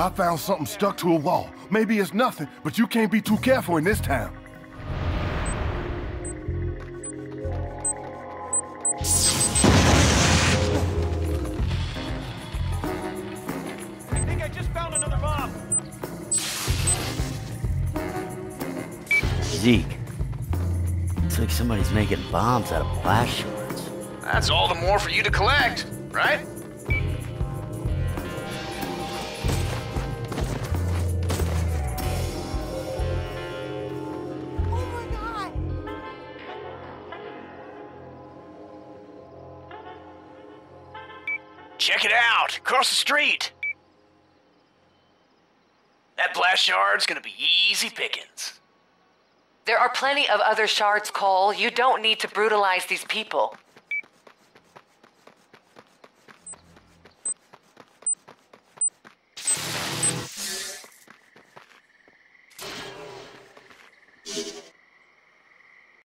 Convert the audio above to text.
I found something stuck to a wall. Maybe it's nothing, but you can't be too careful in this town. I think I just found another bomb. Zeke. Looks like somebody's making bombs out of blast shards. That's all the more for you to collect, right? Check it out, across the street. That blast shard's gonna be easy pickings. There are plenty of other shards, Cole. You don't need to brutalize these people.